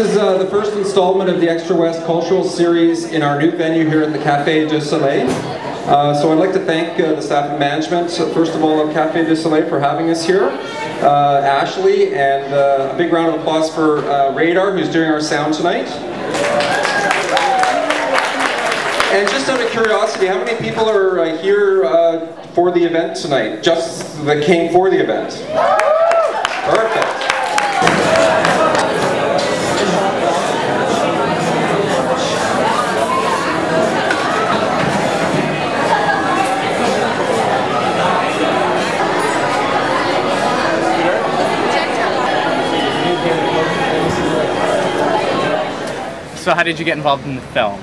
This is uh, the first installment of the Xtra West Cultural Series in our new venue here at the Café du Soleil. Uh, so I'd like to thank uh, the staff and management, first of all, of Café du Soleil for having us here, uh, Ashley, and uh, a big round of applause for uh, Radar, who's doing our sound tonight. And just out of curiosity, how many people are here for the event tonight? Just that came for the event? Perfect. So how did you get involved in the film?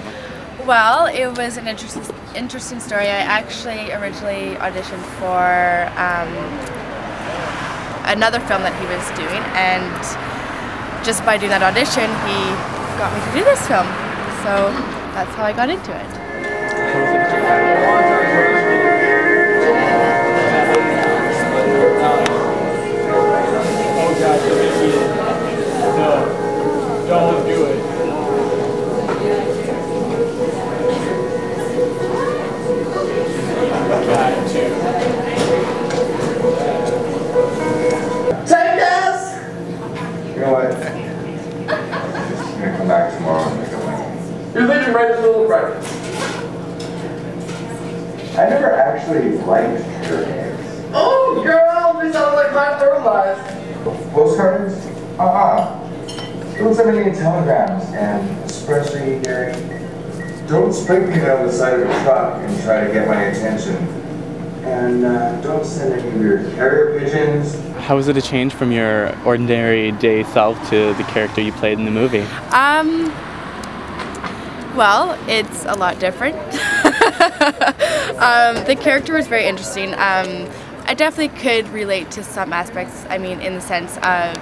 Well, it was an interesting, interesting story. I actually originally auditioned for um, another film that he was doing, and just by doing that audition, he got me to do this film. So that's how I got into it. I never actually liked your hands. Oh, girl, they sound like my fertilized. Postcards? Uh-uh. Don't send me any telegrams and espresso dairy. Don't spring me down the side of a truck and try to get my attention. And uh, don't send any weird carrier pigeons. How was it a change from your ordinary day self to the character you played in the movie? Um, well, it's a lot different. um, the character was very interesting. Um, I definitely could relate to some aspects. I mean, in the sense of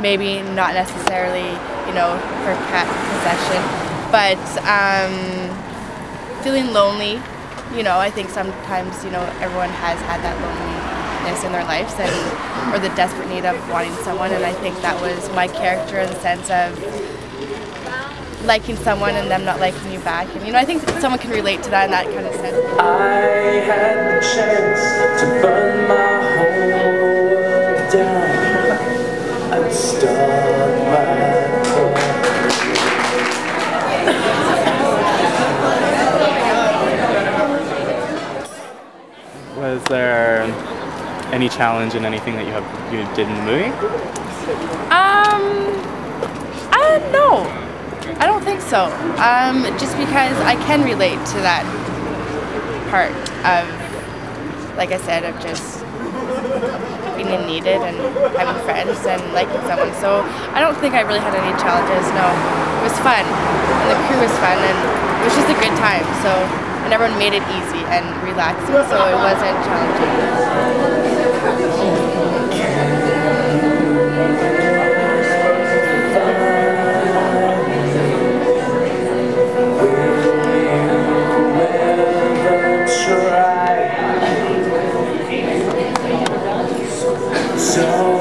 maybe not necessarily, you know, her cat possession, but um, feeling lonely. You know, I think sometimes, you know, everyone has had that loneliness in their lives and or the desperate need of wanting someone and I think that was my character in the sense of liking someone and them not liking you back. And you know, I think someone can relate to that in that kind of sense. I had the chance to burn my whole world down. I'd start my. Was there any challenge in anything that you have you did in the movie? Um, I don't know. I don't think so. Um, just because I can relate to that part of, like I said, of just being needed and having friends and liking someone. So I don't think I really had any challenges. No, it was fun, and the crew was fun, and it was just a good time. So and everyone made it easy and relaxing, so it wasn't challenging. Oh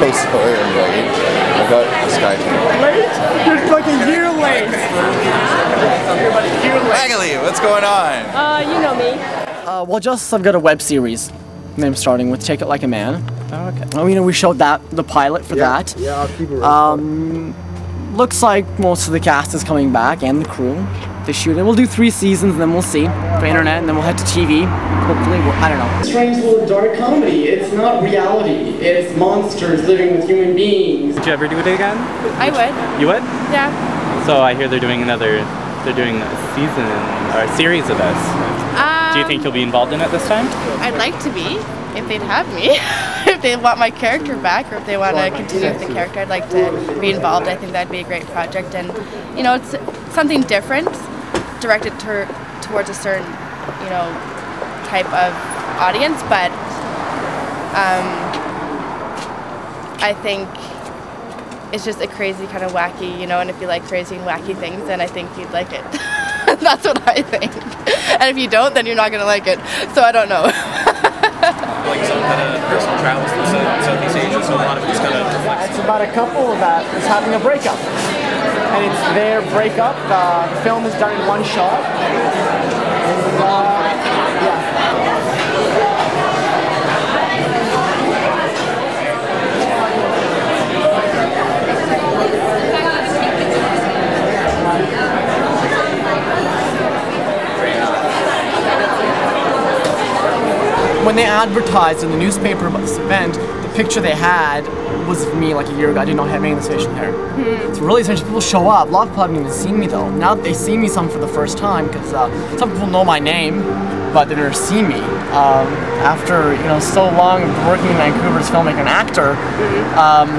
Space Toy and late. I got the Sky Team. You're like a year late. Magali, what's going on? Uh, you know me. Uh, well, just I've got a web series. Name starting with "Take It Like a Man." Oh, okay. Oh, you know, we showed that the pilot for that. Yeah, I'll keep it right. Um, looks like most of the cast is coming back and the crew to shoot it. We'll do three seasons and then we'll see for internet and then we'll head to TV. Hopefully, we'll, I don't know. Strange World of Dark Comedy. It's not reality. It's monsters living with human beings. Would you ever do it again? I would, You would? yeah. So I hear they're doing another. They're doing a season or a series of this. Uh, Do you think you'll be involved in it this time? I'd like to be, if they'd have me. if they want my character back, or if they want to continue with the character, I'd like to be involved. I think that'd be a great project, and you know, it's something different, directed to, towards a certain, you know, type of audience. But um, I think it's just a crazy kind of wacky, you know. And if you like crazy and wacky things, then I think you'd like it. That's what I think. And if you don't, then you're not gonna like it. So I don't know. like some kind of personal travels through Southeast Asia, so a lot of it's kind of reflects. It's about a couple that is having a breakup. And it's their breakup. Uh, the film is done in one shot. Uh. When they advertised in the newspaper about this event, the picture they had was of me like a year ago. I did not have any of this facial hair. It's really strange. People show up. A lot of people haven't even seen me though. Now that they see me some for the first time, because uh, some people know my name, but they never see me. Um, after you know so long of working in Vancouver as a filmmaker and actor, um,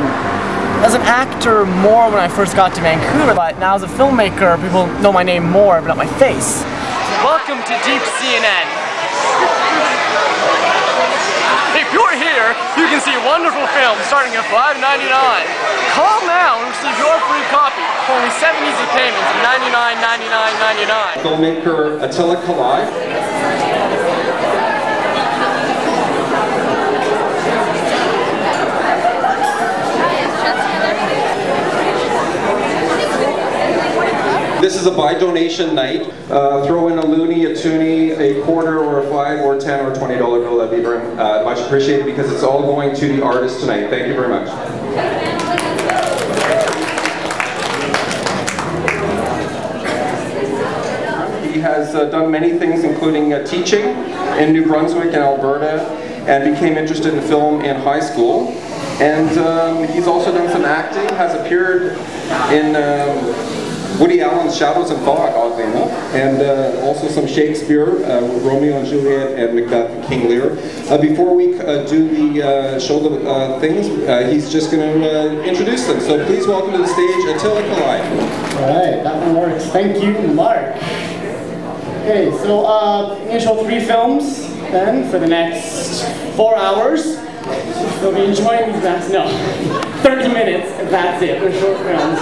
as an actor more when I first got to Vancouver, but now as a filmmaker, people know my name more, but not my face. Welcome to Deep CNN. If you're you can see wonderful films starting at $5.99. Call now and receive your free copy for only seven easy payments of $99.99.99. Filmmaker Attila Kalai. This is a by donation night. Uh, throw in a loonie, a toonie, a quarter, or a five, or ten, or twenty dollar bill. That'd be very uh, much appreciated because it's all going to the artist tonight. Thank you very much. He has uh, done many things, including uh, teaching in New Brunswick and Alberta, and became interested in film in high school. And um, he's also done some acting, has appeared in um, Woody Allen's Shadows and Fog, oddly enough, and uh, also some Shakespeare, uh, Romeo and Juliet, and Macbeth and King Lear. Uh, before we uh, do the uh, show the uh, things, he's just going to introduce them. So please welcome to the stage Attila Kalai. All right, that one works. Thank you, Mark. Okay, so show three films then for the next four hours. You'll be enjoying these maps. No, 30 minutes. That's it. They're short films.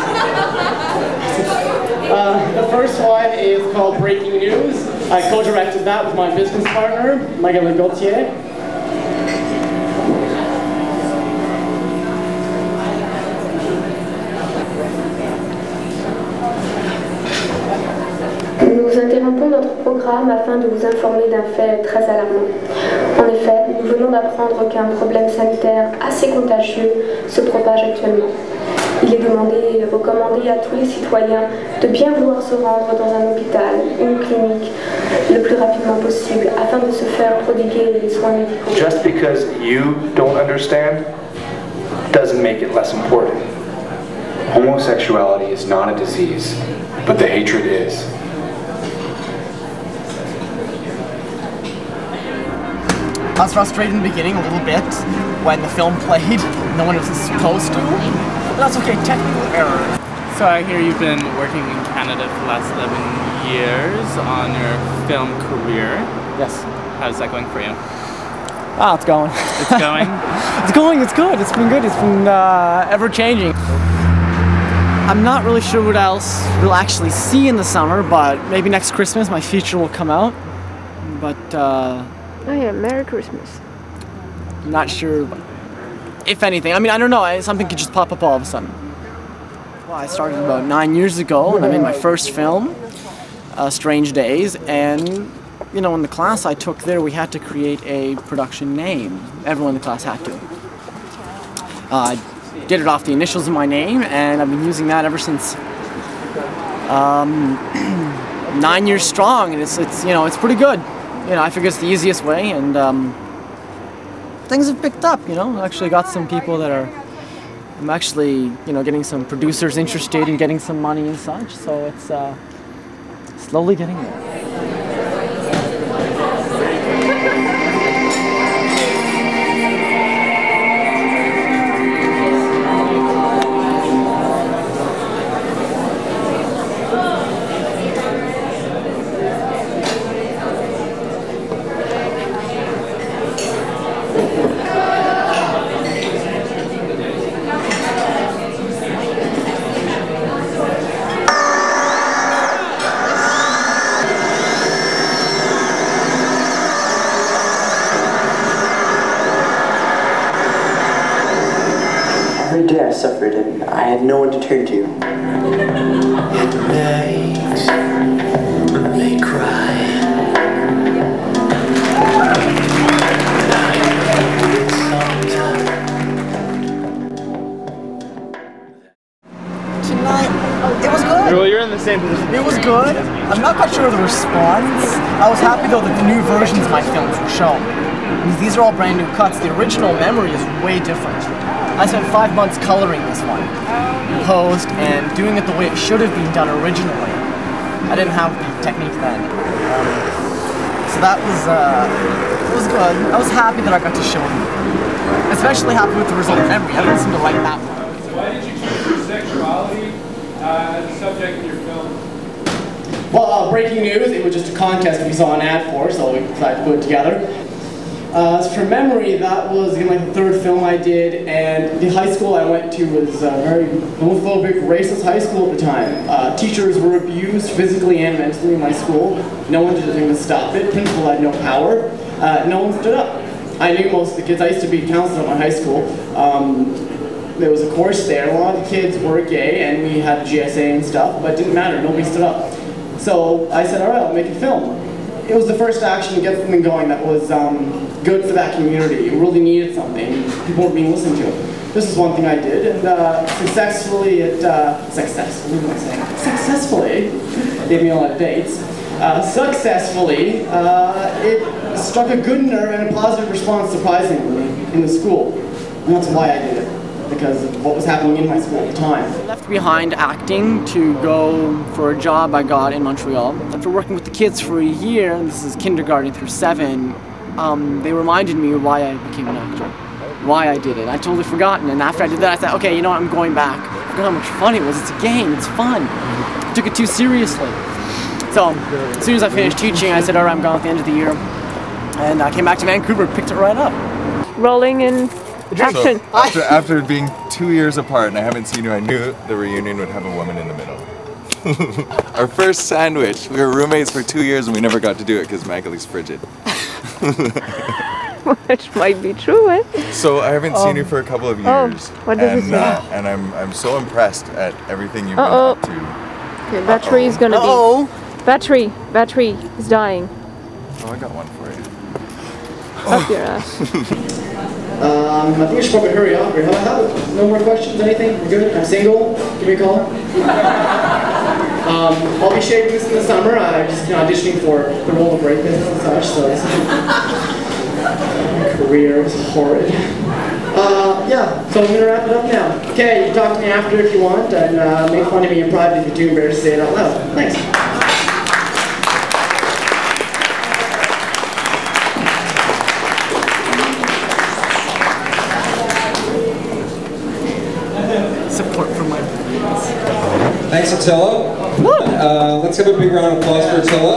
Uh, the first one is called Breaking News. I co-directed that with my business partner, Magali Gauthier. Nous interrompons notre programme afin de vous informer d'un fait très alarmant. En effet, nous venons d'apprendre qu'un problème sanitaire assez contagieux se propage actuellement. Il est demandé et recommandé à tous les citoyens de bien vouloir se rendre dans un hôpital, une clinique, le plus rapidement possible afin de se faire prodiguer les soins médicaux. Just because you don't understand doesn't make it less important. Homosexuality is not a disease, but the hatred is. I was frustrated in the beginning a little bit when the film played. No one was supposed to. But that's okay, technical error. So I hear you've been working in Canada for the last 11 years on your film career. Yes. How's that going for you? Ah, it's going. It's going? it's going, it's good. It's been good. It's been uh, ever changing. I'm not really sure what else we'll actually see in the summer, but maybe next Christmas my feature will come out. But uh, Oh yeah, Merry Christmas. I'm not sure if anything. I mean, I don't know. Something could just pop up all of a sudden. Well, I started about nine years ago, and I made my first film, uh, Strange Days, and you know, in the class I took there, we had to create a production name. Everyone in the class had to. Uh, I did it off the initials of my name, and I've been using that ever since. Um, nine years strong, and it's it's you know it's pretty good. You know, I figure it's the easiest way, and um, things have picked up. You know, actually got some people that are. I'm actually, you know, getting some producers interested in getting some money and such. So it's uh, slowly getting there. Suffered and I had no one to turn to. It makes me cry. Tonight, it was good. Well, you're in the same position. It was good. I'm not quite sure of the response. I was happy though that the new versions of my films were shown. These are all brand new cuts. The original memory is way different. I spent five months coloring this one, posed, and doing it the way it should have been done originally. I didn't have the technique then. Um, so that was, uh, it was good. I was happy that I got to show them. Especially happy with the result of memory. I don't seem to like that one. So why did you choose your sexuality uh, as a subject in your film? Well, uh, breaking news, it was just a contest we saw an ad for, so we decided to put it together. Uh, for memory, that was like the third film I did, and the high school I went to was a very homophobic, racist high school at the time. Uh, teachers were abused physically and mentally in my school. No one did anything to stop it. Principal had no power. Uh, no one stood up. I knew most of the kids. I used to be counselor at my high school. Um, there was a course there. A lot of the kids were gay, and we had GSA and stuff, but it didn't matter. Nobody stood up. So I said, all right, I'll make a film. It was the first action to get something going that was um, good for that community. It really needed something. People weren't being listened to. This is one thing I did, and uh, successfully it, uh, successfully, what am I saying? Successfully, gave me a lot of dates. Uh, successfully, uh, it struck a good nerve and a positive response, surprisingly, in the school. And that's why I did it, because of what was happening in my school at the time. left behind acting to go for a job I got in Montreal. After working with the kids for a year, this is kindergarten through seven, um, they reminded me why I became an actor, why I did it. I totally forgotten, and after I did that, I said, okay, you know what, I'm going back. I forgot how much fun it was. It's a game. It's fun. I took it too seriously. So as soon as I finished teaching, I said, all right, I'm gone at the end of the year, and I came back to Vancouver, picked it right up. Rolling in action. So after, after being two years apart and I haven't seen you, I knew the reunion would have a woman in the middle. Our first sandwich. We were roommates for two years and we never got to do it because Magali's frigid. Which might be true, eh? So I haven't seen you Um, for a couple of years. oh, years. what does it and. Uh, and I'm I'm so impressed at everything you've Uh-oh. been up to. Okay, battery is gonna Uh-oh. be. Battery, battery is dying. Oh, I got one for you. Up your ass. Um, I think we should probably hurry up here. How about? No more questions, anything? We're good? I'm single. Give me a call. um, I'll be shaping this in the summer. I'm just you know, auditioning for the role of rapist and such, so my career is horrid. Uh, yeah, so I'm gonna wrap it up now. Okay, you talk to me after if you want, and uh, make fun of me in private if you're too embarrassed to say it out loud. Thanks. Support from my Thanks, Attila. Uh, let's have a big round of applause for Attila.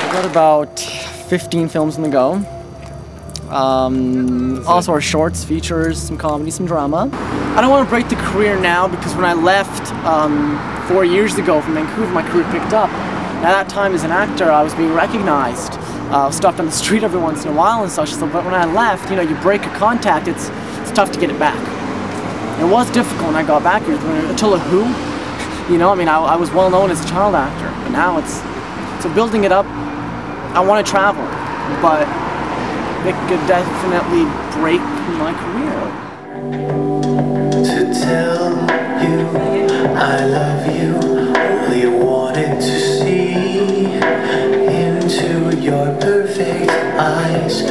I've got about 15 films in the go. Um, also our shorts, features, some comedy, some drama. I don't want to break the career now because when I left um, four years ago from Vancouver, my career picked up. At that time as an actor, I was being recognized. Uh, stopped on the street every once in a while and such. So, but when I left, you know, you break a contact, it's it's tough to get it back. It was difficult when I got back here. Attila who? You know, I mean, I, I was well known as a child actor, but now it's so building it up. I want to travel, but it could definitely break my career. to tell you I love you. Only wanted to see into your perfect eyes.